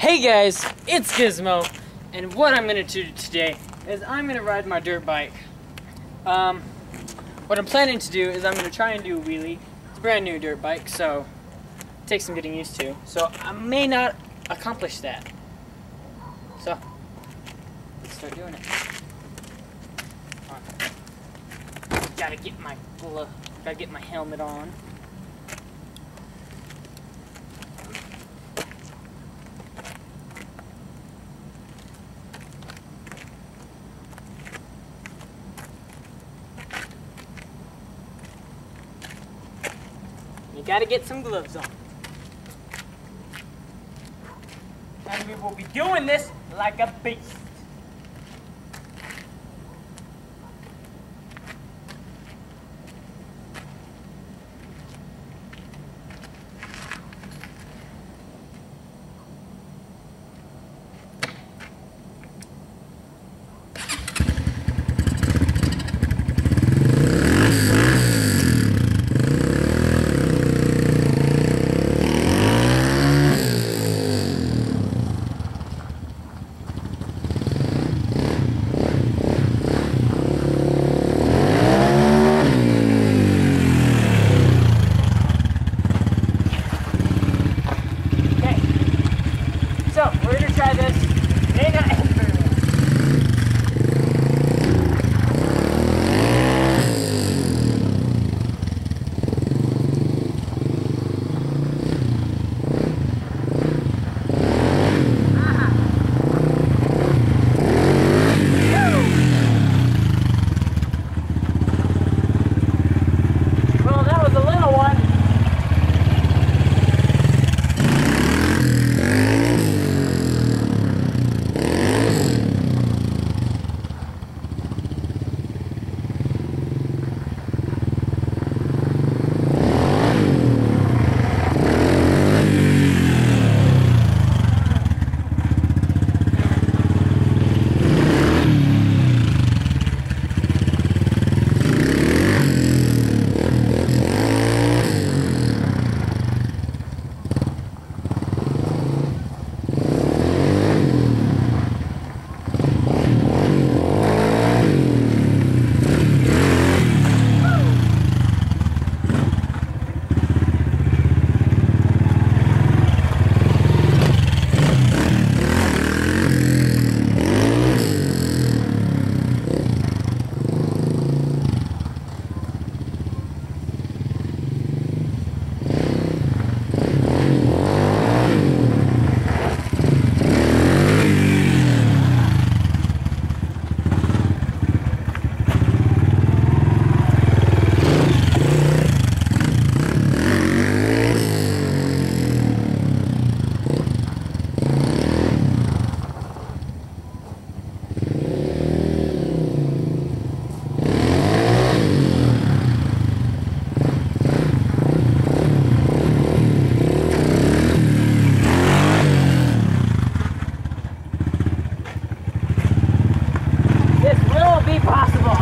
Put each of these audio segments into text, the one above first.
Hey guys, it's Gizmo, and what I'm gonna do today is I'm gonna ride my dirt bike. Um, what I'm planning to do is I'm gonna try and do a wheelie. It's a brand new dirt bike, so it takes some getting used to. So I may not accomplish that. So let's start doing it. On. Gotta get my glove. Gotta get my helmet on. Gotta get some gloves on. And we will be doing this like a beast.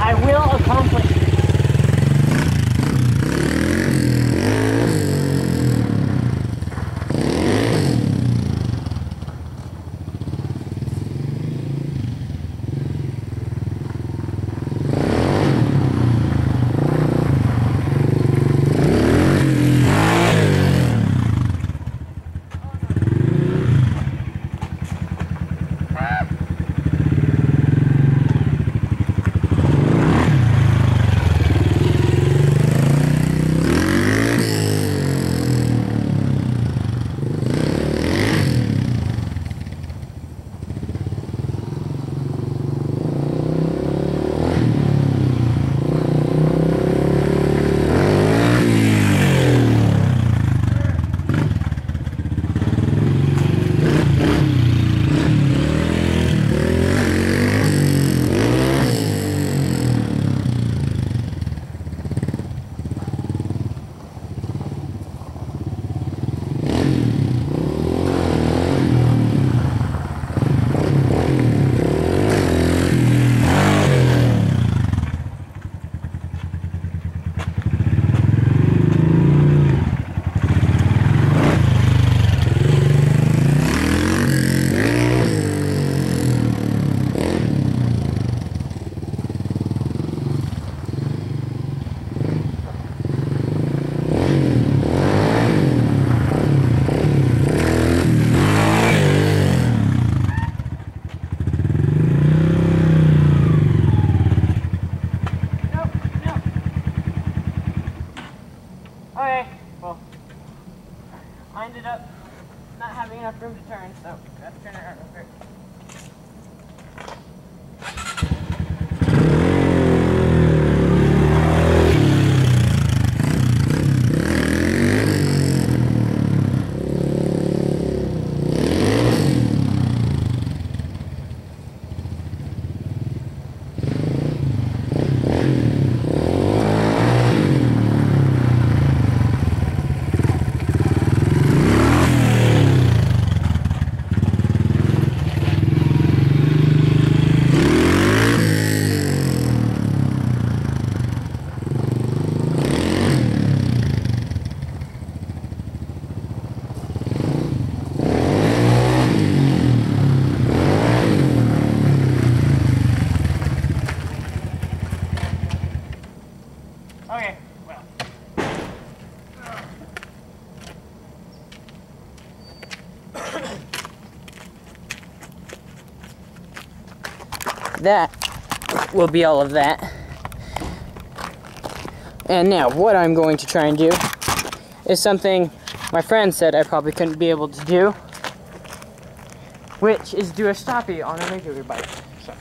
I will accomplish turn, so I have that will be all of that. And now, what I'm going to try and do is something my friend said I probably couldn't be able to do, which is do a stoppie on a regular bike. So,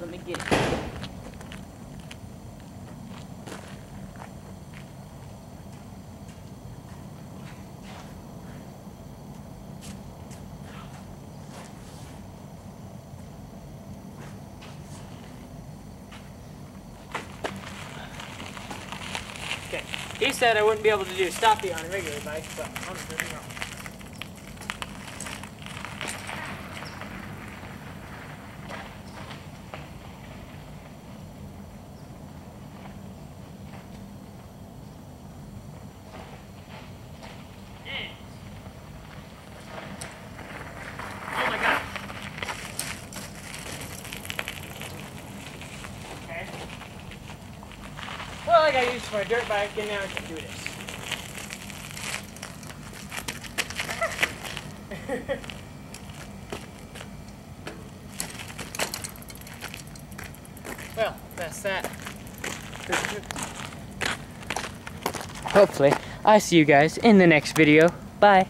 let me get it. Said I wouldn't be able to do stoppie on a regular bike, but I'm wrong. Oh Well, I used to my dirt bike, and now I can do this. well, that's that. Hopefully, I see you guys in the next video. Bye.